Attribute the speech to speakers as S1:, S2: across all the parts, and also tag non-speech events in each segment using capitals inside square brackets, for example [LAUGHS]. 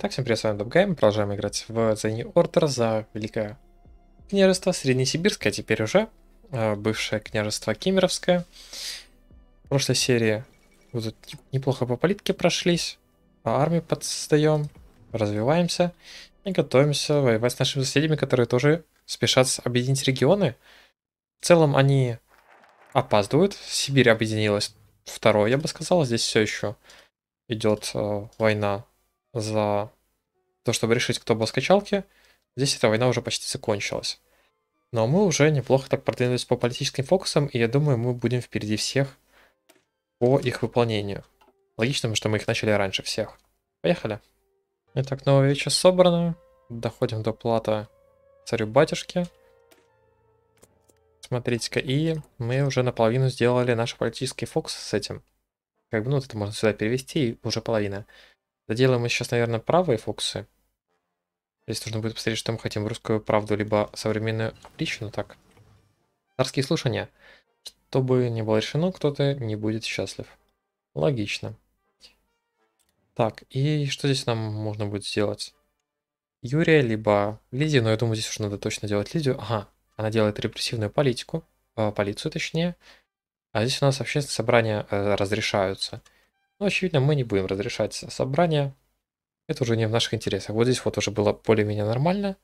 S1: Так, всем привет, с вами Добгайм. Продолжаем играть в The New Order за Великое княжество Среднесибирское, теперь уже э, бывшее княжество Кемеровское. В прошлой серии вот тут неплохо по политике прошлись, по армии подсоздаем, развиваемся и готовимся воевать с нашими соседями, которые тоже спешат объединить регионы. В целом они опаздывают. Сибирь объединилась второй, я бы сказал. Здесь все еще идет э, война за то, чтобы решить, кто был скачалки. Здесь эта война уже почти закончилась. Но мы уже неплохо так продвинулись по политическим фокусам, и я думаю, мы будем впереди всех по их выполнению. Логично, что мы их начали раньше всех. Поехали. Итак, новая вечер собрана. Доходим до плата царю-батюшке. Смотрите-ка, и мы уже наполовину сделали наш политический фокус с этим. Как бы, ну, это можно сюда перевести, и уже половина. Доделаем мы сейчас, наверное, правые фокусы. Здесь нужно будет посмотреть, что мы хотим, русскую правду, либо современную опричину, так. Царские слушания. Чтобы не было решено, кто-то не будет счастлив. Логично. Так, и что здесь нам можно будет сделать? Юрия, либо Лидию, но я думаю, здесь уже надо точно делать Лидию. Ага, она делает репрессивную политику, э, полицию точнее. А здесь у нас общественные собрания э, разрешаются. Но, очевидно, мы не будем разрешать собрания. Это уже не в наших интересах. Вот здесь вот уже было более-менее нормально.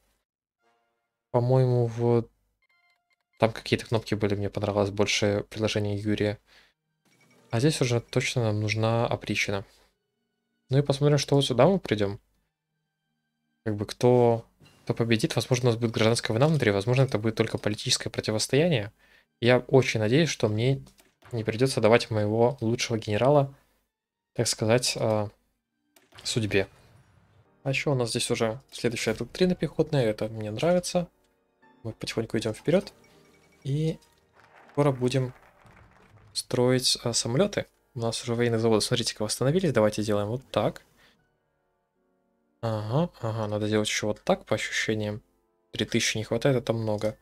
S1: По-моему, вот там какие-то кнопки были, мне понравилось больше предложение Юрия. А здесь уже точно нам нужна опричина. Ну и посмотрим, что вот сюда мы придем. Как бы кто, кто победит, возможно, у нас будет гражданская война внутри, возможно, это будет только политическое противостояние. Я очень надеюсь, что мне не придется давать моего лучшего генерала так сказать, судьбе. А еще у нас здесь уже следующая доктрина пехотная, это мне нравится. Мы потихоньку идем вперед. И скоро будем строить а, самолеты. У нас уже военные заводы, смотрите-ка, восстановились. Давайте сделаем вот так. Ага, ага, надо делать еще вот так, по ощущениям. 3000 не хватает, это много.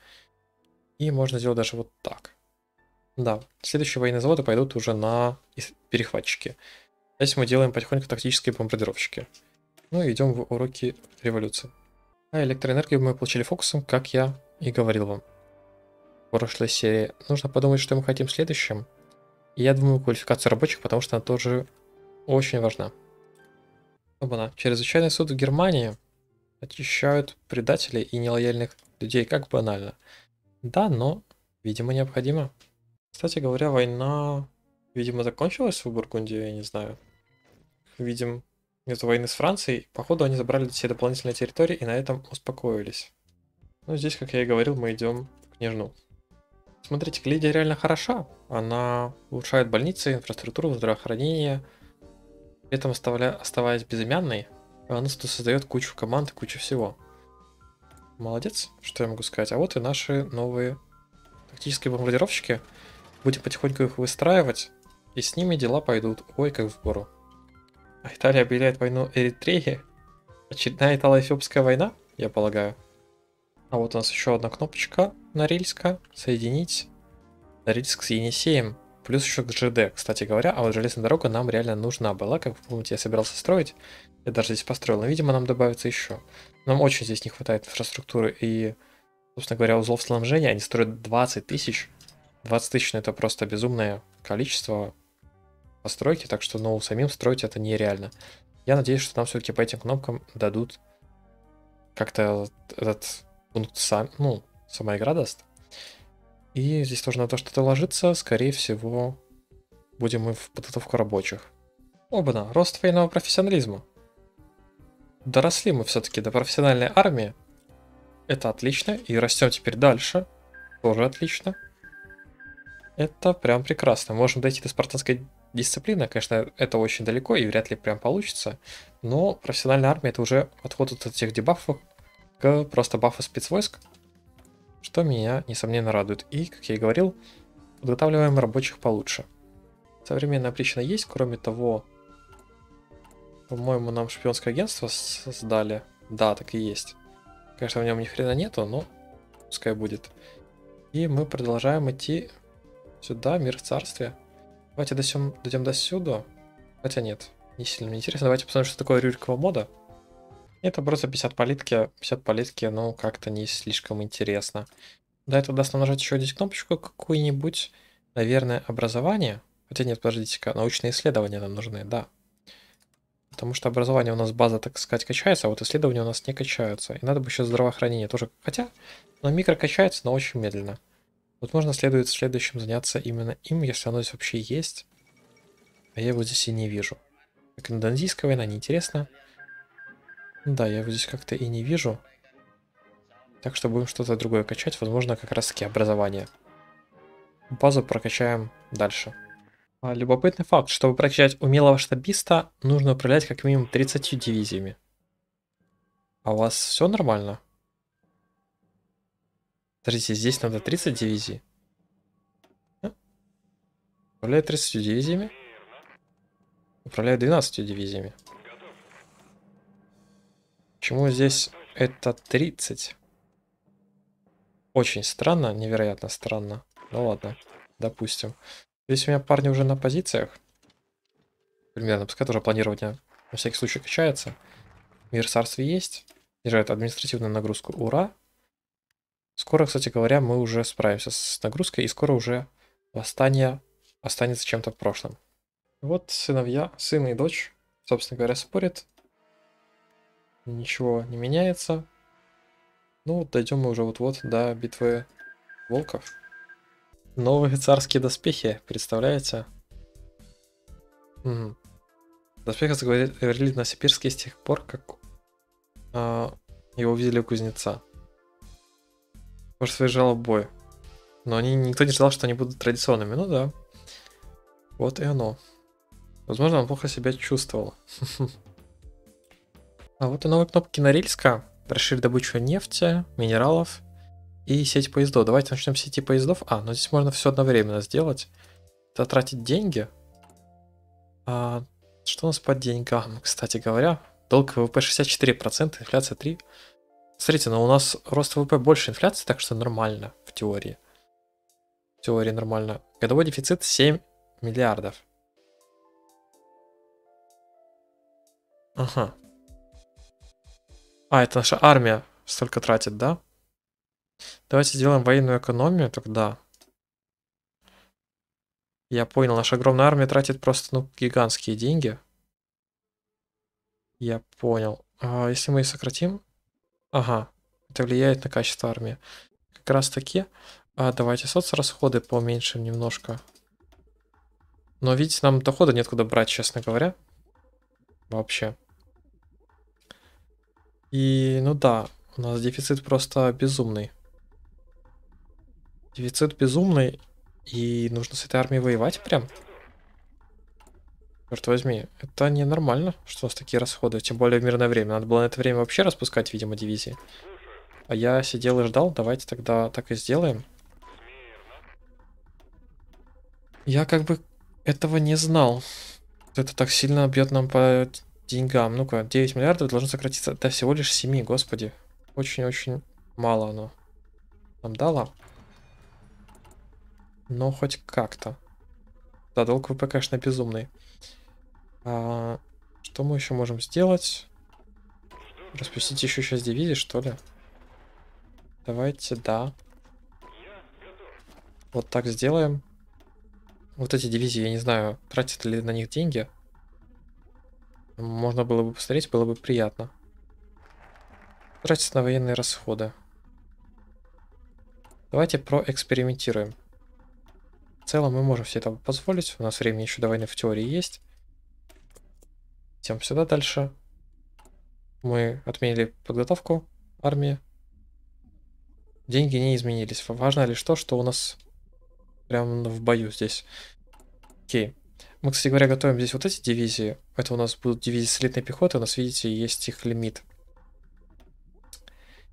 S1: И можно сделать даже вот так. Да, следующие военные заводы пойдут уже на перехватчики. Здесь мы делаем потихоньку тактические бомбардировщики. Ну и идем в уроки революции. А электроэнергию мы получили фокусом, как я и говорил вам в прошлой серии. Нужно подумать, что мы хотим следующим. И я думаю, квалификацию рабочих, потому что она тоже очень важна. Оба-на. Чрезвычайный суд в Германии очищают предателей и нелояльных людей, как банально. Да, но, видимо, необходимо. Кстати говоря, война Видимо, закончилась в Бургундии, я не знаю. Видим, нет войны с Францией. Походу, они забрали все дополнительные территории и на этом успокоились. Ну, здесь, как я и говорил, мы идем к Нежну. Смотрите, Лидия реально хороша. Она улучшает больницы, инфраструктуру, здравоохранение. При этом оставля... оставаясь безымянной, она создает кучу команд и кучу всего. Молодец, что я могу сказать. А вот и наши новые тактические бомбардировщики. Будем потихоньку их выстраивать. И с ними дела пойдут, ой, как в гору. А Италия объявляет войну Эритрее. Очередная итало-эфиопская война, я полагаю. А вот у нас еще одна кнопочка Норильска. Соединить Норильск с Енисеем. Плюс еще к ЖД, кстати говоря. А вот железная дорога нам реально нужна была. Как вы помните, я собирался строить. Я даже здесь построил. Но, видимо, нам добавится еще. Нам очень здесь не хватает инфраструктуры. И, собственно говоря, узлов снабжения они строят 20 тысяч. 20 тысяч это просто безумное количество постройки, так что, ну, самим строить это нереально. Я надеюсь, что нам все-таки по этим кнопкам дадут как-то этот пункт сам, ну, сама игра даст. И здесь тоже на то что-то ложится, скорее всего, будем мы в подготовку рабочих. Оба-на, рост военного профессионализма. Доросли мы все-таки до профессиональной армии. Это отлично, и растем теперь дальше. Тоже отлично. Это прям прекрасно. Можем дойти до спартанской дисциплина, конечно, это очень далеко и вряд ли прям получится, но профессиональная армия это уже отход от этих дебафов к просто бафу спецвойск, что меня, несомненно, радует. И, как я и говорил, подготавливаем рабочих получше. Современная причина есть, кроме того, по-моему, нам шпионское агентство создали. Да, так и есть. Конечно, в нем ни хрена нету, но пускай будет. И мы продолжаем идти сюда, мир в царстве. Давайте дойдем, дойдем до сюда. Хотя нет, не сильно мне интересно. Давайте посмотрим, что такое Рюрикового мода. Это просто 50 политки. 50 политки, ну, как-то не слишком интересно. Да, это даст нам нажать еще здесь кнопочку какую-нибудь. Наверное, образование. Хотя нет, подождите-ка, научные исследования нам нужны, да. Потому что образование у нас база, так сказать, качается, а вот исследования у нас не качаются. И надо бы еще здравоохранение тоже. Хотя, но микро качается, но очень медленно. Вот можно следует в следующем заняться именно им, если оно здесь вообще есть. А я его здесь и не вижу. Как индонезийская война, неинтересно. Да, я его здесь как-то и не вижу. Так что будем что-то другое качать, возможно, как раз таки образование. Базу прокачаем дальше. А, любопытный факт, чтобы прокачать умелого штабиста, нужно управлять как минимум 30 дивизиями. А у вас все нормально? Смотрите, здесь надо 30 дивизий. Управляет 30 дивизиями. Управляет 12 дивизиями. Почему здесь это 30? Очень странно, невероятно странно. Ну ладно, допустим. Здесь у меня парни уже на позициях. Примерно, пускай тоже планирование на всякий случай качается. Мир царстве есть. Снижает административную нагрузку. Ура! Скоро, кстати говоря, мы уже справимся с нагрузкой, и скоро уже восстание останется чем-то в прошлом. Вот сыновья, сын и дочь, собственно говоря, спорят. Ничего не меняется. Ну, дойдем мы уже вот-вот до битвы волков. Новые царские доспехи, представляете? Угу. Доспехи заговорили на сибирске с тех пор, как а, его увидели у кузнеца. Может, в бой. Но они, никто не ждал, что они будут традиционными. Ну да. Вот и оно. Возможно, он плохо себя чувствовал. [LAUGHS] А вот и новые кнопки Норильска. Расширить добычу нефти, минералов и сеть поездов. Давайте начнем с сети поездов. А, ну здесь можно все одновременно сделать. Это тратить деньги. А, что у нас по деньгам, кстати говоря? Долг ВВП 64%, инфляция 3%. Смотрите, но у нас рост ВВП больше инфляции, так что нормально в теории. В теории нормально. Годовой дефицит 7 миллиардов. Ага. А, это наша армия столько тратит, да? Давайте сделаем военную экономию тогда. Я понял, наша огромная армия тратит просто, ну, гигантские деньги. Я понял. А если мы сократим? Ага, это влияет на качество армии. Как раз таки. А, давайте соцрасходы поуменьшим немножко. Но видите, нам дохода нет куда брать, честно говоря. Вообще. И, ну да, у нас дефицит просто безумный. Дефицит безумный, и нужно с этой армией воевать прям. Черт возьми, это ненормально, что у нас такие расходы, тем более в мирное время. Надо было на это время вообще распускать, видимо, дивизии. А я сидел и ждал, давайте тогда так и сделаем. Я как бы этого не знал. Это так сильно бьет нам по деньгам. Ну-ка, 9 миллиардов должно сократиться до всего лишь 7, господи. Очень-очень мало оно нам дало. Но хоть как-то. Да, долг ВП, конечно, безумный. А, что мы еще можем сделать? Распустить еще сейчас дивизии, что ли? Давайте, да. Вот так сделаем. Вот эти дивизии, я не знаю, тратят ли на них деньги. Можно было бы посмотреть, было бы приятно. Тратить на военные расходы. Давайте проэкспериментируем. В целом мы можем себе это позволить. У нас времени еще до войны в теории есть. Идем сюда дальше. Мы отменили подготовку армии. Деньги не изменились. Важно лишь то, что у нас прям в бою здесь. Окей. Мы, кстати говоря, готовим здесь вот эти дивизии. Это у нас будут дивизии слитной пехоты. У нас, видите, есть их лимит.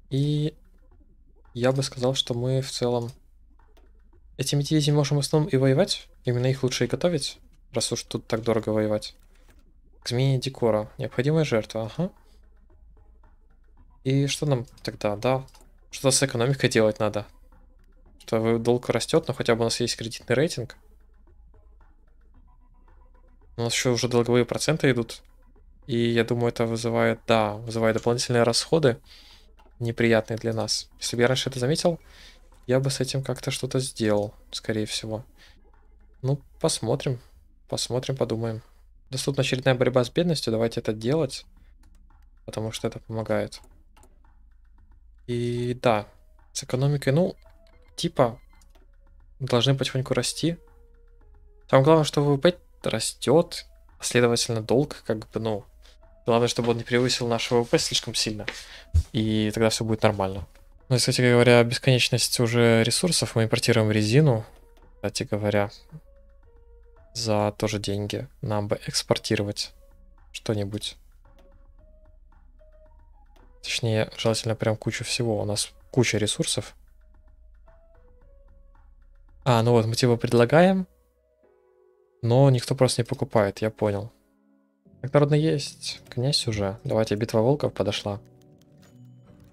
S1: И я бы сказал, что мы в целом Этими дивизиями можем в основном и воевать. Именно их лучше и готовить, раз уж тут так дорого воевать. К изменению декора. Необходимая жертва, ага. И что нам тогда, да? Что-то с экономикой делать надо. Что долг растет, но хотя бы у нас есть кредитный рейтинг. У нас еще уже долговые проценты идут. И я думаю, это вызывает, да, вызывает дополнительные расходы, неприятные для нас. Если бы я раньше это заметил, я бы с этим как-то что-то сделал, скорее всего. Ну, посмотрим. Посмотрим, подумаем. Доступна очередная борьба с бедностью. Давайте это делать. Потому что это помогает. И да, с экономикой, ну, типа, должны потихоньку расти. Самое главное, что ВВП растет, а следовательно, долг, как бы, ну, главное, чтобы он не превысил наш ВВП слишком сильно. И тогда все будет нормально. Ну кстати говоря, бесконечность уже ресурсов. Мы импортируем резину, кстати говоря, за тоже деньги. Нам бы экспортировать что-нибудь. Точнее, желательно прям кучу всего. У нас куча ресурсов. А, ну вот, мы типа предлагаем, но никто просто не покупает, я понял. Так народно есть. Князь уже. Давайте, битва волков подошла.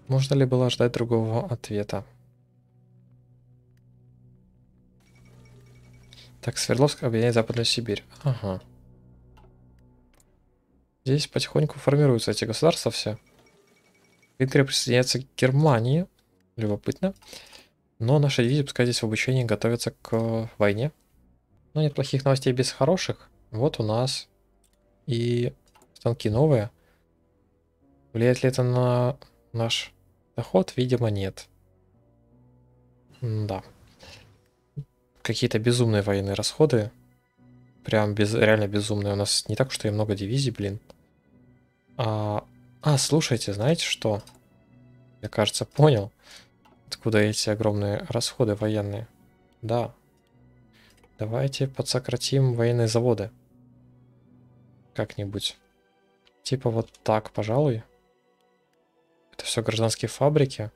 S1: Можно ли было ждать другого ответа? Так, Свердловск объединяет Западную Сибирь. Ага. Здесь потихоньку формируются эти государства все. Венгрия присоединяется к Германии. Любопытно. Но наша дивизия, пускай здесь в обучении готовится к войне. Но нет плохих новостей без хороших. Вот у нас и станки новые. Влияет ли это на наш доход? Видимо, нет. М да. Какие-то безумные военные расходы. Прям без, реально безумные. У нас не так уж и много дивизий, блин. А, а, слушайте, знаете что? Я, кажется, понял, откуда эти огромные расходы военные. Да. Давайте подсократим военные заводы. Как-нибудь. Типа вот так, пожалуй. Это все гражданские фабрики.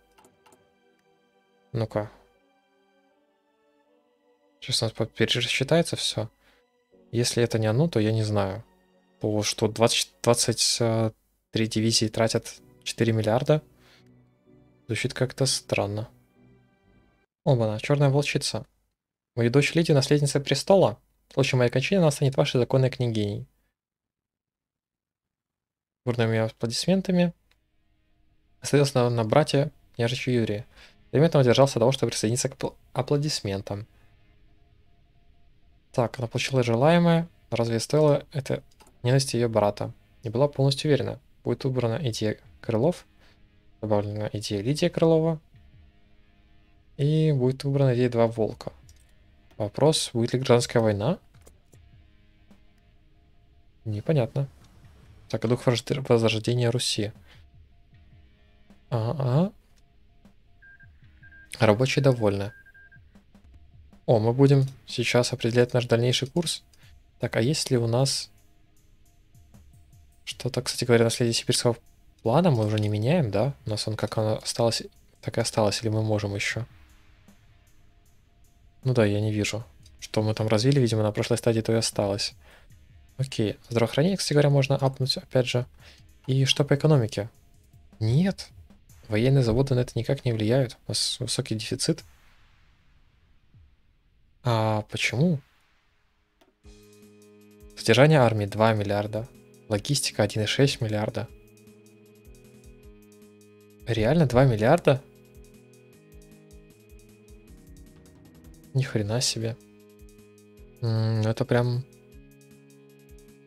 S1: Ну-ка. Сейчас у нас пересчитается все. Если это не оно, то я не знаю. По что 20, 20 Три дивизии тратят 4 миллиарда. Звучит как-то странно. Оба, черная волчица. Мою дочь Лидию наследница престола. В случае моей кончины она станет вашей законной княгиней. Бурными аплодисментами. Остается на, на брате княжича Юрия. Элементом удержался того, чтобы присоединиться к аплодисментам. Так, она получила желаемое. Разве стоило это ненависти ее брата? Не была полностью уверена. Будет убрана идея Крылов, добавлена идея Лидия Крылова, и будет убрана идея Два Волка. Вопрос, будет ли гражданская война? Непонятно. Так, дух возрождения Руси. Ага. Рабочие довольны. О, мы будем сейчас определять наш дальнейший курс. Так, а есть ли у нас что-то, кстати говоря, наследие сибирского плана мы уже не меняем, да? У нас он как оно осталось, так и осталось, или мы можем еще? Ну да, я не вижу. Что мы там развили, видимо, на прошлой стадии, то и осталось. Окей, здравоохранение, кстати говоря, можно апнуть, опять же. И что по экономике? Нет. Военные заводы на это никак не влияют. У нас высокий дефицит. А почему? Содержание армии 2 миллиарда. Логистика 1,6 миллиарда. Реально 2 миллиарда? Ни хрена себе. Это прям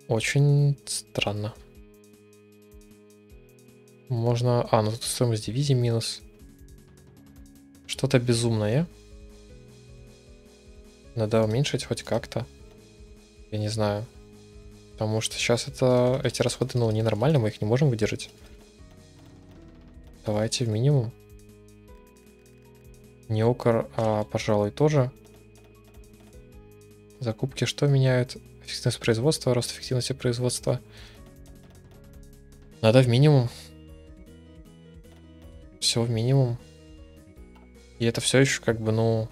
S1: очень странно. Можно... А, ну тут стоимость дивизии минус. Что-то безумное. Надо уменьшить хоть как-то. Я не знаю. Потому что сейчас это, эти расходы, ну, ненормальны, мы их не можем выдержать. Давайте в минимум. Неокор, а, пожалуй, тоже. Закупки что меняют? Эффективность производства, рост эффективности производства. Надо в минимум. Все в минимум. И это все еще как бы, ну...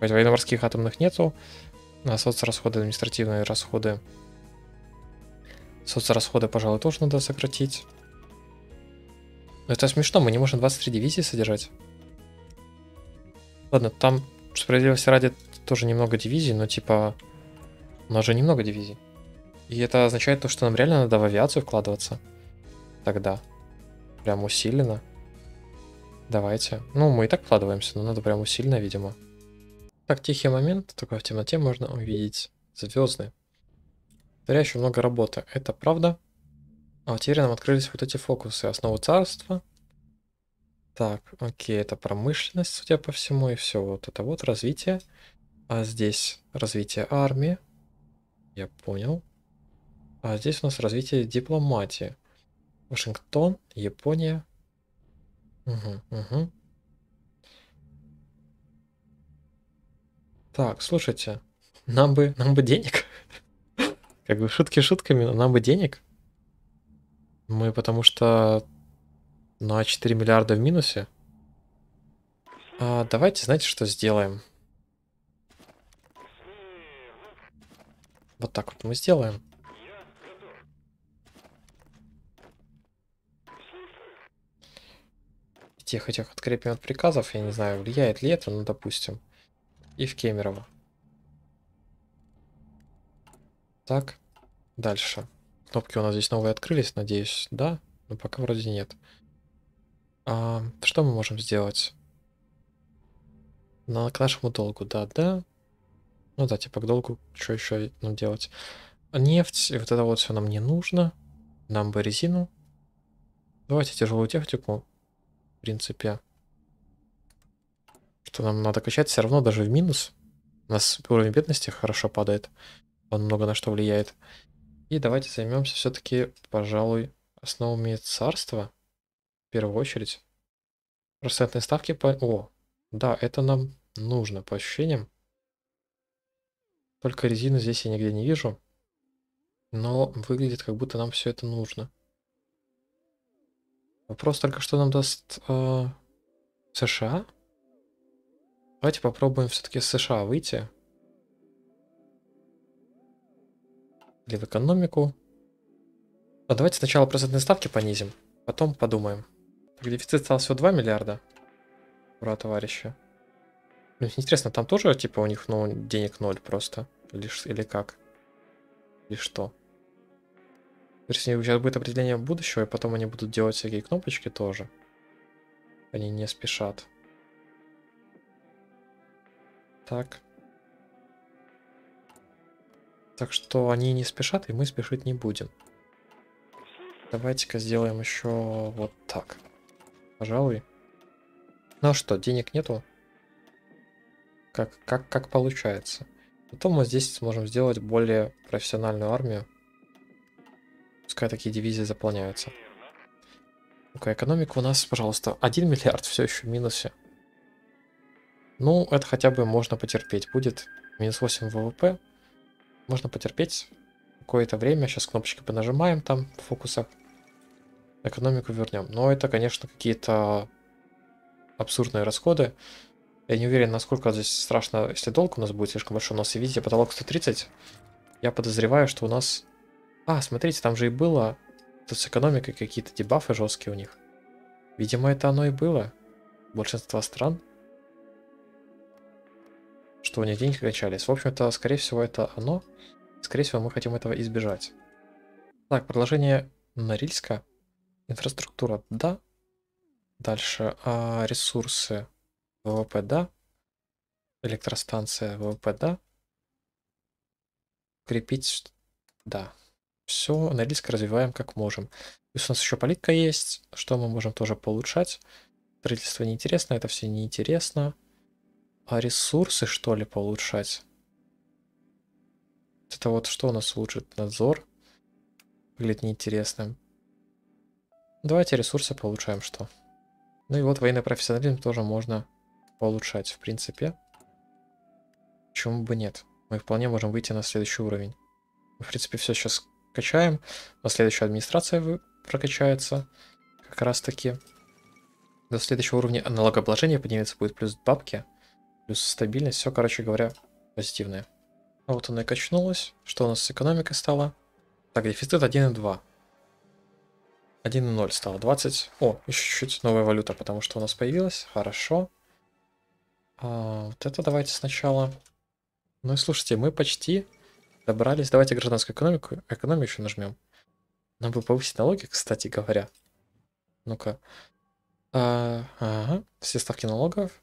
S1: Военно-морских атомных нету, на соцрасходы, административные расходы. Соцрасходы, пожалуй, тоже надо сократить. Но это смешно, мы не можем 23 дивизии содержать. Ладно, там справедливости ради тоже немного дивизий, но типа... У нас же немного дивизий. И это означает то, что нам реально надо в авиацию вкладываться. Тогда. Прям усиленно. Давайте. Ну, мы и так вкладываемся, но надо прям усиленно, видимо. Так, тихий момент. Только в темноте можно увидеть звезды. Повторяю, еще много работы. Это правда. А теперь нам открылись вот эти фокусы. Основу царства. Так, окей, это промышленность, судя по всему, и все. Вот это вот развитие. А здесь развитие армии. Я понял. А здесь у нас развитие дипломатии. Вашингтон, Япония. Угу, угу. Так, слушайте, нам бы, нам бы денег. Как бы шутки шутками, но нам бы денег. Мы потому что на 4 миллиарда в минусе. А, давайте, знаете, что сделаем? Вот так вот мы сделаем. Тех этих открепим от приказов, я не знаю, влияет ли это, ну, допустим. И в Кемерово. Так, дальше. Кнопки у нас здесь новые открылись, надеюсь, да? Но пока вроде нет. А, что мы можем сделать? На, к нашему долгу, да, да. Ну да, типа к долгу, что еще нам делать? Нефть, вот это вот все нам не нужно. Нам бы резину. Давайте тяжелую технику, в принципе. Что нам надо качать все равно даже в минус. У нас уровень бедности хорошо падает. Он много на что влияет. И давайте займемся все-таки, пожалуй, основами царства. В первую очередь. Процентные ставки по... О, да, это нам нужно по ощущениям. Только резину здесь я нигде не вижу. Но выглядит, как будто нам все это нужно. Вопрос только, что нам даст э, США? Давайте попробуем все-таки с США выйти. Или в экономику. А давайте сначала процентные ставки понизим, потом подумаем. Так, дефицит стал всего 2 миллиарда. Ура, товарищи. Ну, интересно, там тоже, типа, у них, ну, денег ноль просто? Или, или как? Или что? Вернее, сейчас будет определение будущего, и потом они будут делать всякие кнопочки тоже. Они не спешат. Так. Так что они не спешат, и мы спешить не будем. Давайте-ка сделаем еще вот так. Пожалуй. Ну а что, денег нету? Как, как, как получается. Потом мы здесь сможем сделать более профессиональную армию. Пускай такие дивизии заполняются. Ну-ка, экономика у нас, пожалуйста, 1 миллиард все еще в минусе. Ну, это хотя бы можно потерпеть. Будет минус 8 ВВП. Можно потерпеть какое-то время. Сейчас кнопочки понажимаем там в фокусах. Экономику вернем. Но это, конечно, какие-то абсурдные расходы. Я не уверен, насколько здесь страшно, если долг у нас будет слишком большой. У нас, видите, потолок 130. Я подозреваю, что у нас... А, смотрите, там же и было... Тут с экономикой какие-то дебафы жесткие у них. Видимо, это оно и было. Большинство стран что у них деньги качались. В общем-то, скорее всего, это оно. Скорее всего, мы хотим этого избежать. Так, продолжение Норильска. Инфраструктура, да. Дальше а ресурсы ВВП, да. Электростанция ВВП, да. Крепить, да. Все, Норильск развиваем как можем. Плюс у нас еще политика есть, что мы можем тоже поулучшать. Строительство неинтересно, это все неинтересно. А ресурсы, что ли, получать? Это вот что у нас улучшит? Надзор. Выглядит неинтересным. Давайте ресурсы получаем что. Ну и вот военный профессионализм тоже можно улучшать, в принципе. Почему бы нет? Мы вполне можем выйти на следующий уровень. В принципе, все сейчас качаем. На следующая администрация прокачается. Как раз таки. До следующего уровня налогообложения поднимется будет плюс бабки плюс стабильность, все, короче говоря, позитивное. А вот она и качнулась. Что у нас с экономикой стало? Так, дефицит 1,2. 1,0 стало 20. О, еще чуть-чуть новая валюта, потому что у нас появилась. Хорошо. А, вот это давайте сначала. Ну и слушайте, мы почти Добрались. Давайте гражданскую экономику, экономию еще нажмем. Нам бы повысить налоги, кстати говоря. Ну-ка. А, ага. Все ставки налогов.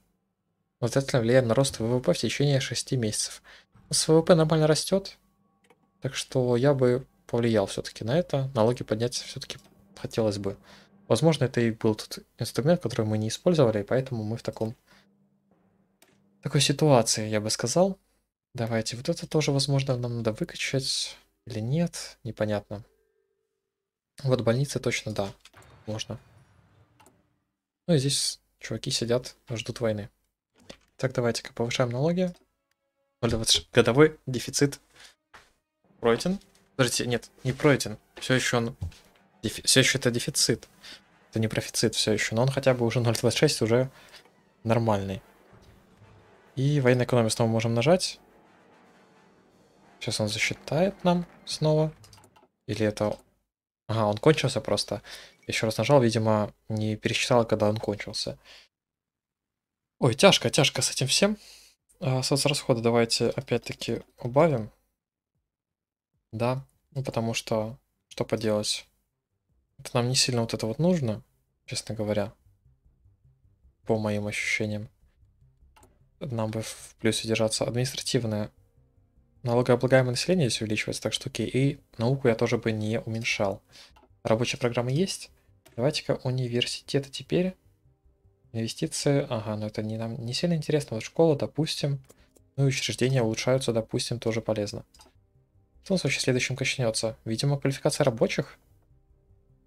S1: Отрицательно влияет на рост ВВП в течение 6 месяцев. С ВВП нормально растет. Так что я бы повлиял все-таки на это. Налоги поднять все-таки хотелось бы. Возможно, это и был тот инструмент, который мы не использовали, и поэтому мы в таком такой ситуации, я бы сказал. Давайте, вот это тоже, возможно, нам надо выкачать или нет, непонятно. Вот больницы точно, да, можно. Ну и здесь чуваки сидят, ждут войны. Так, давайте-ка повышаем налоги. 0,20 годовой дефицит пройден. Подождите, нет, не пройден. Все еще он... Дефи... Все еще это дефицит. Это не профицит все еще, но он хотя бы уже 0,26 уже нормальный. И военная экономия снова можем нажать. Сейчас он засчитает нам снова. Или это... Ага, он кончился просто. Еще раз нажал, видимо, не пересчитал, когда он кончился. Ой, тяжко, тяжко с этим всем. А, соцрасходы давайте опять-таки убавим. Да, ну потому что, что поделать. Это нам не сильно вот это вот нужно, честно говоря. По моим ощущениям. Нам бы в плюсе держаться. Административное налогооблагаемое население здесь увеличивается, так что окей. И науку я тоже бы не уменьшал. Рабочая программа есть. Давайте-ка университеты теперь. Инвестиции. Ага, но это не нам не сильно интересно. Вот школа, допустим. Ну и учреждения улучшаются, допустим, тоже полезно. Что у нас вообще следующим качнется? Видимо, квалификация рабочих.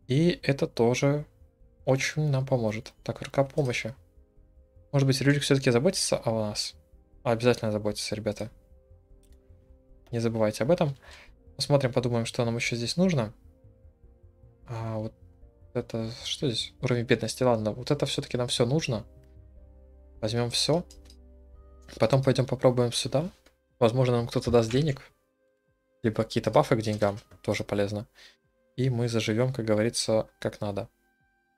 S1: И это тоже очень нам поможет. Так, рука помощи. Может быть, Рюрик все-таки заботится о нас? Обязательно заботится, ребята. Не забывайте об этом. Посмотрим, подумаем, что нам еще здесь нужно. А вот это... Что здесь? Уровень бедности. Ладно, вот это все-таки нам все нужно. Возьмем все. Потом пойдем попробуем сюда. Возможно, нам кто-то даст денег. Либо какие-то бафы к деньгам. Тоже полезно. И мы заживем, как говорится, как надо.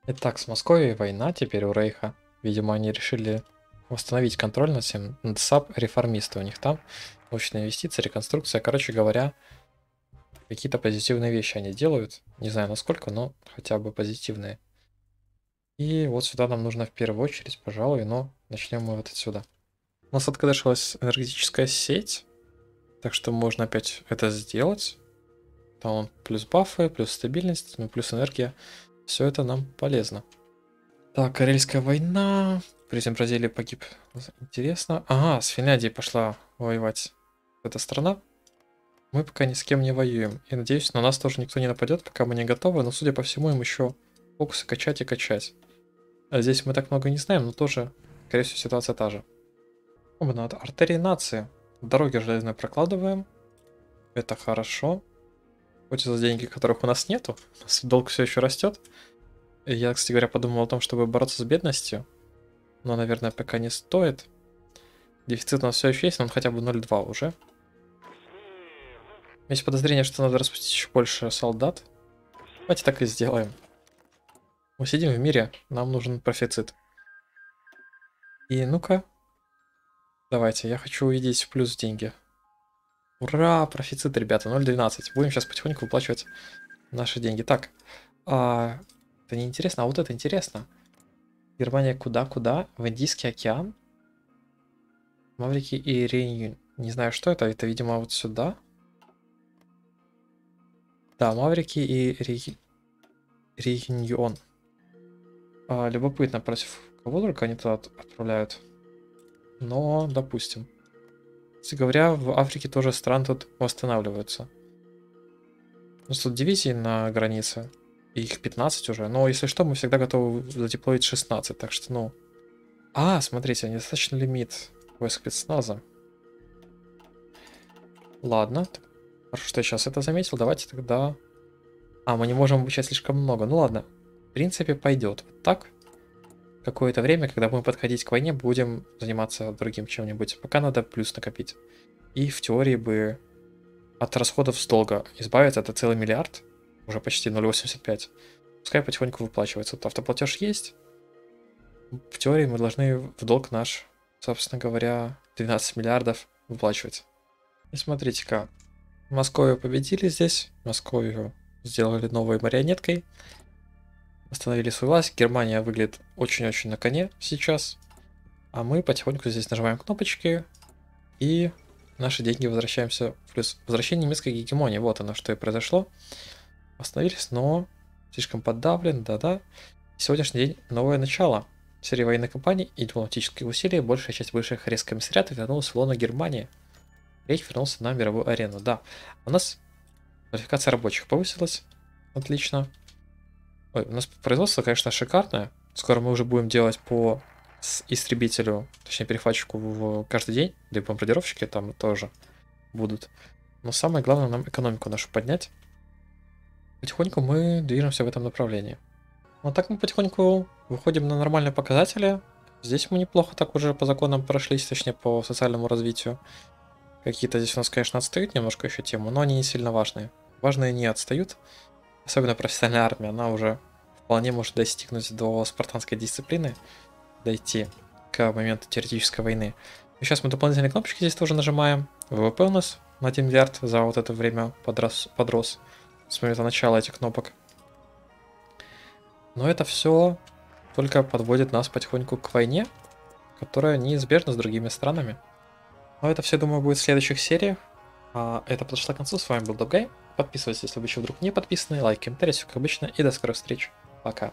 S1: Итак, с Московией война теперь у Рейха. Видимо, они решили восстановить контроль над всем. Над САП реформисты у них там. Научные инвестиции, реконструкция. Короче говоря, какие-то позитивные вещи они делают. Не знаю насколько, но хотя бы позитивные. И вот сюда нам нужно в первую очередь, пожалуй, но начнем мы вот отсюда. У нас откадышилась энергетическая сеть, так что можно опять это сделать. Там плюс бафы, плюс стабильность, ну, плюс энергия. Все это нам полезно. Так, Карельская война. Президент Бразилии погиб. Интересно. Ага, с Финляндией пошла воевать эта страна. Мы пока ни с кем не воюем. И надеюсь, на нас тоже никто не нападет, пока мы не готовы. Но, судя по всему, им еще фокусы качать и качать. А здесь мы так много не знаем, но тоже, скорее всего, ситуация та же. Оба, надо артерии нации. Дороги железные прокладываем. Это хорошо. Хоть за деньги, которых у нас нету. У нас долг все еще растет. Я, кстати говоря, подумал о том, чтобы бороться с бедностью. Но, наверное, пока не стоит. Дефицит у нас все еще есть, но он хотя бы 0,2 уже. Есть подозрение, что надо распустить еще больше солдат. Давайте так и сделаем. Мы сидим в мире, нам нужен профицит. И ну-ка. Давайте, я хочу увидеть плюс деньги. Ура, профицит, ребята, 0.12. Будем сейчас потихоньку выплачивать наши деньги. Так, а, это не интересно, а вот это интересно. Германия куда-куда? В Индийский океан? Маврики и Реюн. Не знаю, что это. Это, видимо, вот сюда. Да, Маврики и Ре... Реюнион. А, любопытно, против кого только они туда отправляют. Но, допустим. Кстати говоря, в Африке тоже стран тут восстанавливаются. У нас тут дивизии на границе. Их 15 уже. Но если что, мы всегда готовы задеплоить 16. Так что, ну... А, смотрите, недостаточно лимит войск спецназа. Ладно. Хорошо, что я сейчас это заметил. Давайте тогда... А, мы не можем обучать слишком много. Ну ладно. В принципе, пойдет. Вот так. Какое-то время, когда будем подходить к войне, будем заниматься другим чем-нибудь. Пока надо плюс накопить. И в теории бы от расходов с долга избавиться. Это целый миллиард уже почти 0.85. Пускай потихоньку выплачивается. Вот автоплатеж есть. В теории мы должны в долг наш, собственно говоря, 12 миллиардов выплачивать. И смотрите-ка, Московию победили здесь. Московию сделали новой марионеткой. Восстановили свою власть. Германия выглядит очень-очень на коне сейчас. А мы потихоньку здесь нажимаем кнопочки. И наши деньги возвращаемся. Плюс возвращение немецкой гегемонии. Вот оно, что и произошло. Остановились, но слишком подавлен, да-да. Сегодняшний день новое начало. серии военной кампании и дипломатических усилий большая часть высших рейс-комиссариатов вернулась в лоно Германии. Рейх вернулся на мировую арену, да. У нас квалификация рабочих повысилась. Отлично. Ой, у нас производство, конечно, шикарное. Скоро мы уже будем делать по истребителю, точнее перехватчику в каждый день, да и бомбардировщики там тоже будут. Но самое главное нам экономику нашу поднять. Потихоньку мы движемся в этом направлении. Вот так мы потихоньку выходим на нормальные показатели. Здесь мы неплохо так уже по законам прошлись, точнее по социальному развитию. Какие-то здесь у нас, конечно, отстают немножко еще тему, но они не сильно важные. Важные не отстают. Особенно профессиональная армия, она уже вполне может достигнуть до спартанской дисциплины, дойти к моменту теоретической войны. И сейчас мы дополнительные кнопочки здесь тоже нажимаем. ВВП у нас на 1 миллиард за вот это время подрос, подрос с момента начала этих кнопок. Но это все только подводит нас потихоньку к войне, которая неизбежна с другими странами. Но это все, думаю, будет в следующих сериях. А это подошло к концу. С вами был Добгай. Подписывайтесь, если вы еще вдруг не подписаны. Лайк, комментарий, все как обычно. И до скорых встреч. Пока.